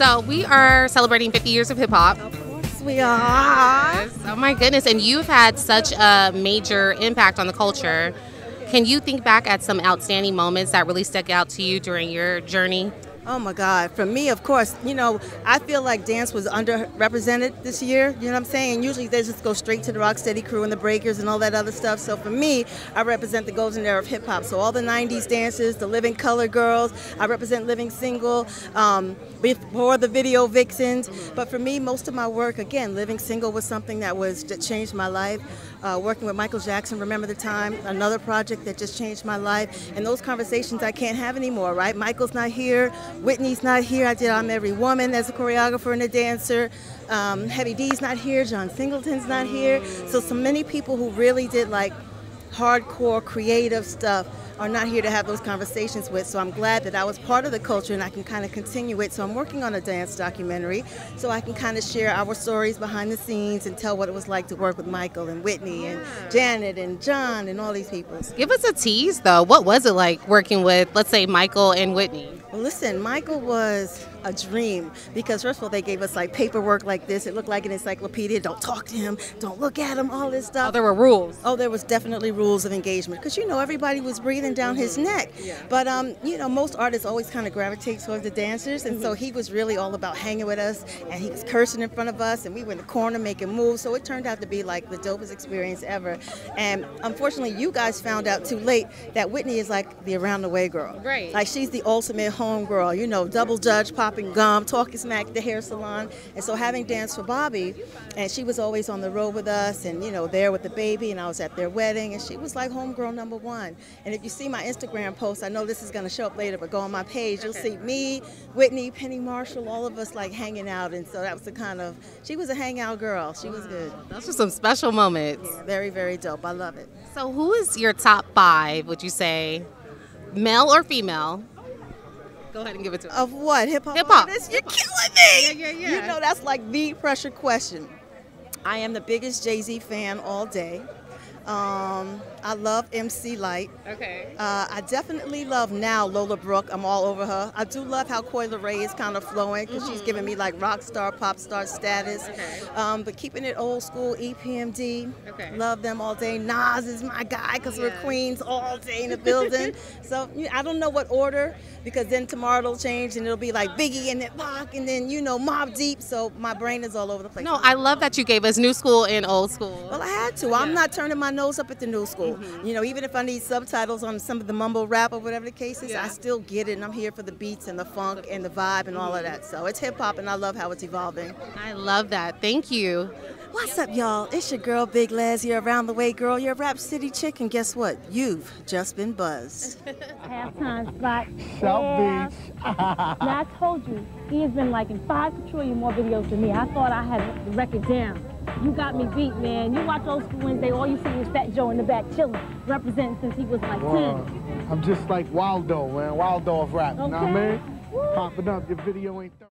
So we are celebrating 50 years of hip hop. Of course we are. Yes. Oh my goodness. And you've had such a major impact on the culture. Can you think back at some outstanding moments that really stuck out to you during your journey? Oh my God. For me, of course, you know, I feel like dance was underrepresented this year. You know what I'm saying? Usually they just go straight to the Rocksteady crew and the Breakers and all that other stuff. So for me, I represent the golden era of hip hop. So all the 90s dances, the Living Color Girls, I represent Living Single, um, before the Video Vixens. But for me, most of my work, again, Living Single was something that was that changed my life. Uh, working with Michael Jackson, Remember the Time, another project that just changed my life. And those conversations I can't have anymore, right? Michael's not here, Whitney's not here. I did I'm Every Woman as a choreographer and a dancer. Um, Heavy D's not here. John Singleton's not here. So, so many people who really did like hardcore creative stuff are not here to have those conversations with. So I'm glad that I was part of the culture and I can kind of continue it. So I'm working on a dance documentary so I can kind of share our stories behind the scenes and tell what it was like to work with Michael and Whitney and Janet and John and all these people. Give us a tease though. What was it like working with, let's say, Michael and Whitney? Well, listen, Michael was a dream because first of all they gave us like paperwork like this it looked like an encyclopedia don't talk to him don't look at him all this stuff oh, there were rules oh there was definitely rules of engagement because you know everybody was breathing down mm-hmm. his neck yeah. but um, you know most artists always kind of gravitate towards the dancers and mm-hmm. so he was really all about hanging with us and he was cursing in front of us and we were in the corner making moves so it turned out to be like the dopest experience ever and unfortunately you guys found out too late that whitney is like the around the way girl right like she's the ultimate home girl you know double judge popping gum, talking smack at the hair salon. And so having danced for Bobby, and she was always on the road with us and, you know, there with the baby, and I was at their wedding, and she was like homegirl number one. And if you see my Instagram post, I know this is going to show up later, but go on my page, you'll see me, Whitney, Penny Marshall, all of us like hanging out. And so that was the kind of, she was a hangout girl. She was good. Those were some special moments. Yeah, very, very dope. I love it. So who is your top five, would you say, male or female, Go ahead and give it to us. Of what? Hip hop? Hip hop. You're killing me. Yeah, yeah, yeah. You know, that's like the pressure question. I am the biggest Jay Z fan all day. Um, I love MC Lyte. Okay. Uh, I definitely love now Lola Brooke. I'm all over her. I do love how Coi Leray is kind of flowing because mm-hmm. she's giving me like rock star, pop star status. Okay. Um, but keeping it old school, EPMD. Okay. Love them all day. Nas is my guy because we're queens all day in the building. so you know, I don't know what order because then tomorrow it'll change and it'll be like Biggie and then Pac and then you know Mobb Deep. So my brain is all over the place. No, I love that you gave us new school and old school. Well, I had to. Yeah. I'm not turning my nose up at the new school. Mm-hmm. You know, even if I need subtitles on some of the mumble rap or whatever the case is, yeah. I still get it, and I'm here for the beats and the funk and the vibe and all of that. So it's hip hop, and I love how it's evolving. I love that. Thank you. What's up, y'all? It's your girl, Big Lez. You're around the way, girl. You're a Rap City chick, and guess what? You've just been buzzed. Halftime spot. South yeah. Beach. now, I told you, he has been liking five quadrillion more videos than me. I thought I had the record down. You got me beat, man. You watch Old School Wednesday, all you see is Fat Joe in the back chilling, representing since he was like 10. I'm just like Waldo, man. Waldo of rap. Okay. You know what I mean? Popping up, your video ain't